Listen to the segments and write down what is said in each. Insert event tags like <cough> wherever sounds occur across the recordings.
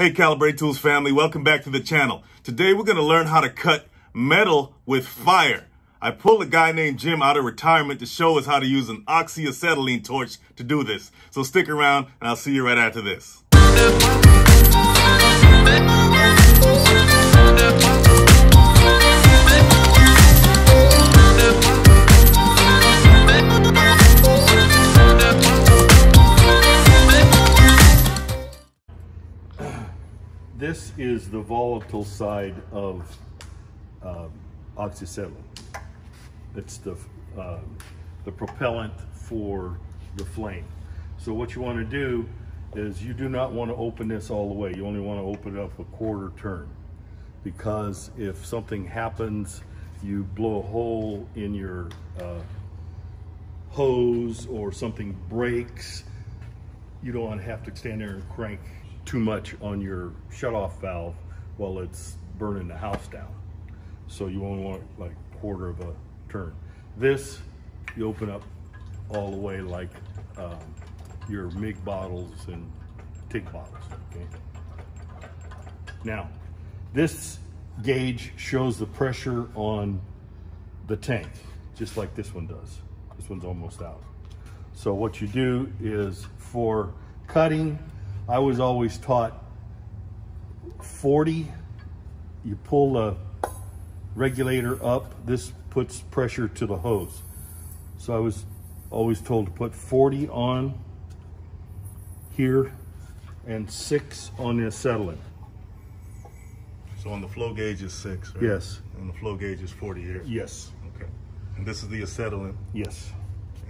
Hey Caliber8 Tools family, welcome back to the channel. Today we're going to learn how to cut metal with fire. I pulled a guy named Jim out of retirement to show us how to use an oxyacetylene torch to do this. So stick around and I'll see you right after this. This is the volatile side of um, oxyacetylene. It's the, um, the propellant for the flame. So what you want to do is you do not want to open this all the way. You only want to open it up a quarter turn because if something happens, you blow a hole in your uh, hose or something breaks, you don't want to have to stand there and crank too much on your shut-off valve while it's burning the house down. So you only want like quarter of a turn. This, you open up all the way like um, your MIG bottles and TIG bottles, okay? Now, this gauge shows the pressure on the tank, just like this one does. This one's almost out. So what you do is for cutting, I was always taught 40, you pull the regulator up, this puts pressure to the hose. So I was always told to put 40 on here and six on the acetylene. So on the flow gauge is six, right? Yes. And the flow gauge is 40 here. Yes. Okay. And this is the acetylene Yes.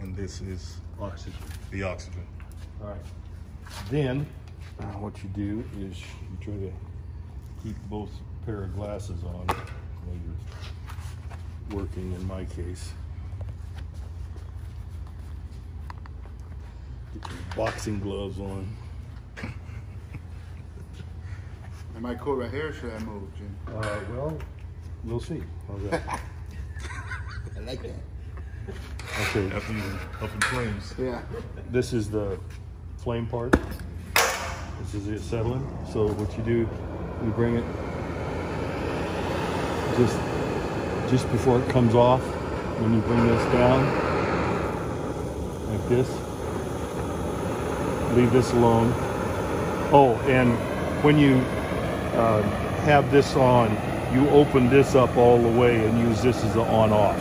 and this is Oxygen. the oxygen. All right. Then uh, what you do is you try to keep both pair of glasses on while you're working in my case. Get your boxing gloves on. Am I cool right here or should I move, Jim? Uh, well, we'll see. How's that? <laughs> I like that. Okay, After you up in flames. Yeah. this is the flame part. This is the acetylene. So what you do, you bring it just just before it comes off. When you bring this down, like this, leave this alone. Oh, and when you uh, have this on, you open this up all the way and use this as the on-off.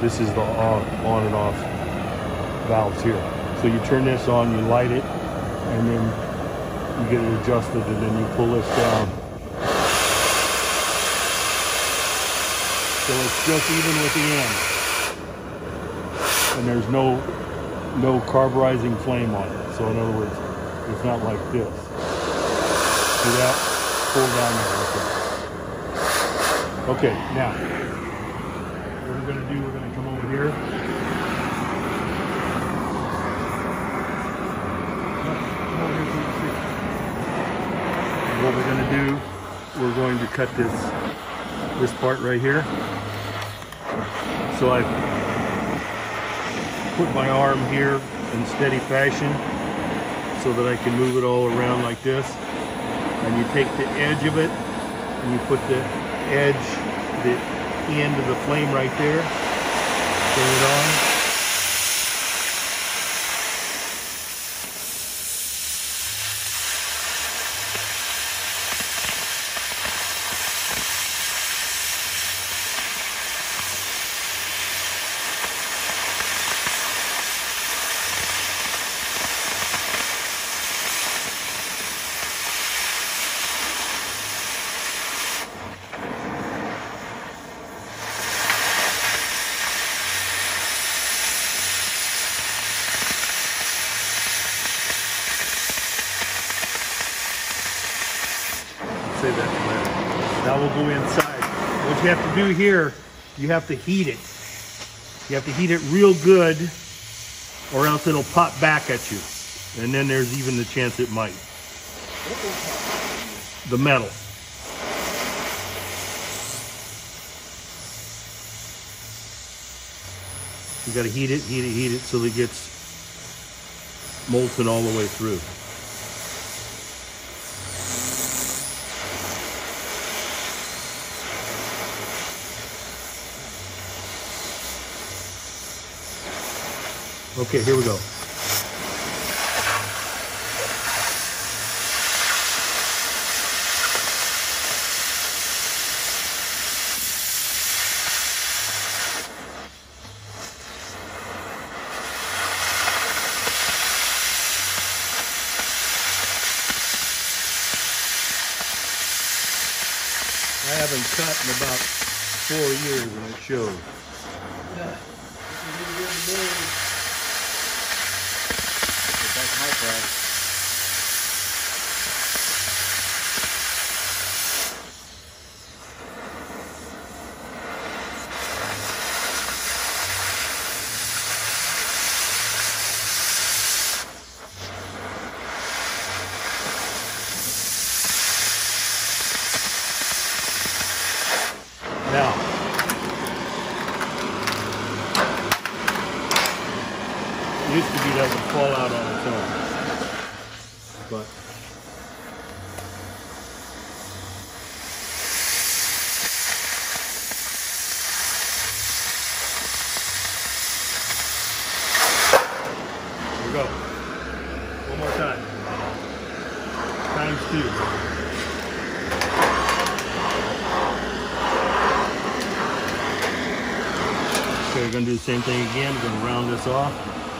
This is the on, on and off valves here. So you turn this on, you light it, and then you get it adjusted, and then you pull this down. So it's just even with the end. And there's no no carburizing flame on it. So in other words, it's not like this. See that? Pull down there. Okay. Okay, now what we're gonna do, we're gonna come over here. What we're gonna do, we're going to cut this this part right here. So I put my arm here in steady fashion so that I can move it all around like this. And you take the edge of it and you put the edge, the end of the flame right there. Turn it on. say that later. Now we'll go inside. What you have do here, you have to heat it. You have to heat it real good or else it'll pop back at you. And then there's even the chance it might. The metal. You gotta heat it, heat it, heat it so it gets molten all the way through. Okay, here we go. I haven't cut in about four years and it shows. That's my fault. Now, used to be that would fall out on its own, but we go. One more time. Times two. Okay, we're gonna do the same thing again. We're gonna round this off.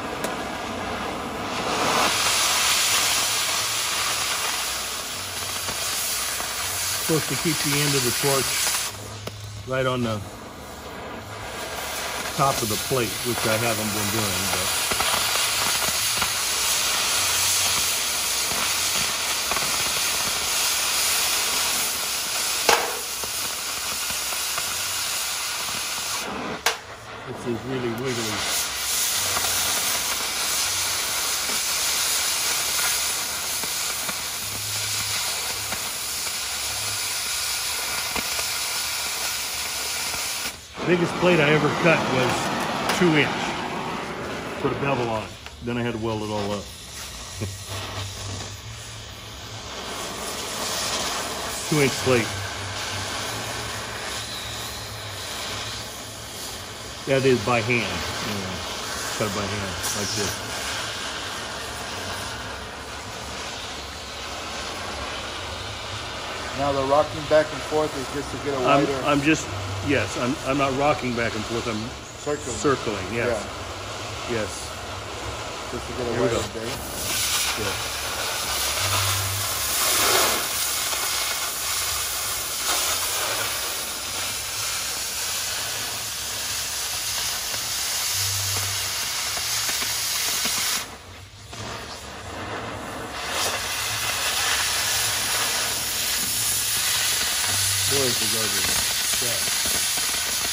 Supposed to keep the end of the torch right on the top of the plate, which I haven't been doing, but this is really wiggly. Biggest plate I ever cut was two inch. Put a bevel on. Then I had to weld it all up. <laughs> two inch plate. That is by hand. you know, cut it by hand, like this. Now the rocking back and forth is just to get a I'm, wider I'm just, yes, I'm, I'm not rocking back and forth. I'm circle. circling, yes. Yeah, Yes. just to get a Here we go. base. yes. Boy, is the garbage. Yeah.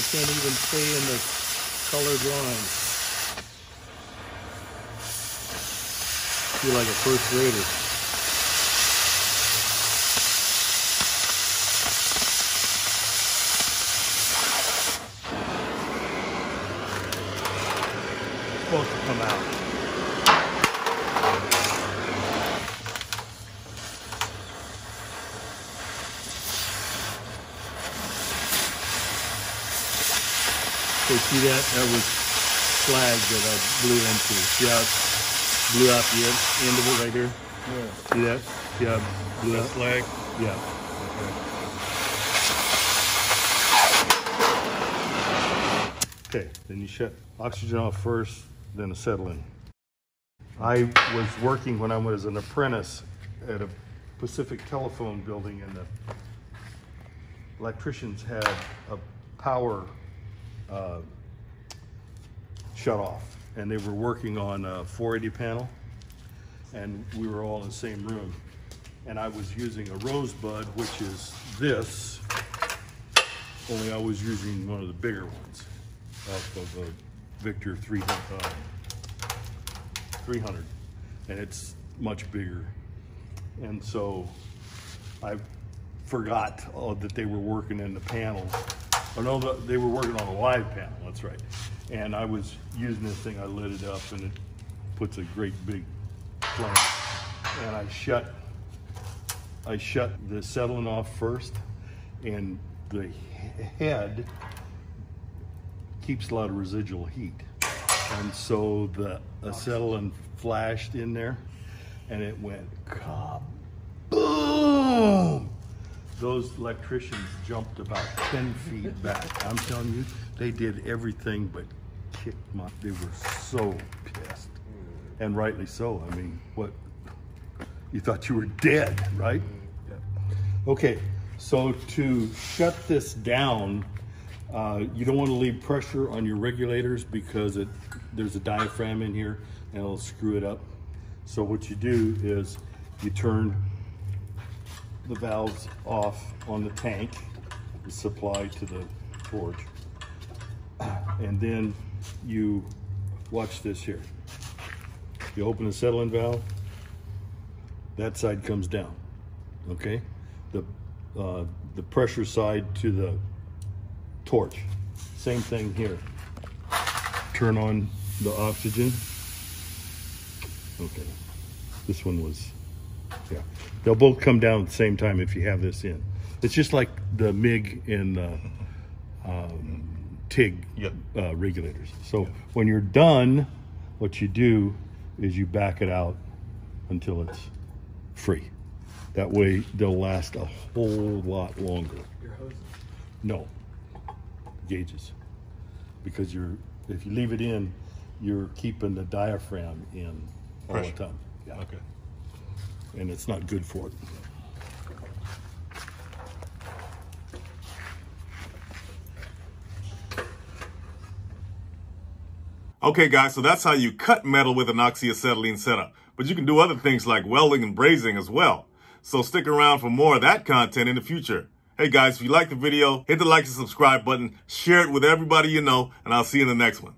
I can't even stay in the color drawing. Feel like a first grader. Supposed to come out. So see that? That was slag that I blew into. See how it blew out the end, end of it right here? Yeah. See that? See how it blew out? Slag. Yeah. Okay, then you shut oxygen off first, then acetylene. I was working when I was an apprentice at a Pacific Telephone building and the electricians had a power uh, shut off and they were working on a 480 panel and we were all in the same room. And I was using a rosebud, which is this, only I was using one of the bigger ones off of a Victor 300, uh, 300, and it's much bigger. And so I forgot uh, that they were working in the panels. Oh no, the- they were working on a live panel, that's right. And I was using this thing, I lit it up and it puts a great big flame. And I shut I shut the acetylene off first, and the head keeps a lot of residual heat. And so the acetylene flashed in there, and it went kaboom! Those electricians jumped about 10 feet back. I'm telling you, they did everything but kick my, they were so pissed. And rightly so. I mean, what, you thought you were dead, right? Okay, so to shut this down, uh, you don't want to leave pressure on your regulators because it, there's a diaphragm in here and it'll screw it up. So what you do is you turn the valves off on the tank, the supply to the torch, and then you watch this here. You open the acetylene valve, that side comes down, okay? The, uh, the pressure side to the torch. Same thing here. Turn on the oxygen. Okay. This one was, yeah. They'll both come down at the same time if you have this in. It's just like the MIG and the um, TIG Yep. uh, regulators. So when you're done, what you do is you back it out until it's free. That way they'll last a whole lot longer. Your hoses. No, gauges. Because you're, if you leave it in, you're keeping the diaphragm in all Pressure. the time. Yeah. Okay. And it's not good for it. Okay, guys, so that's how you cut metal with an oxyacetylene setup. But you can do other things like welding and brazing as well. So stick around for more of that content in the future. Hey guys, if you like the video, hit the like and subscribe button, share it with everybody you know, and I'll see you in the next one.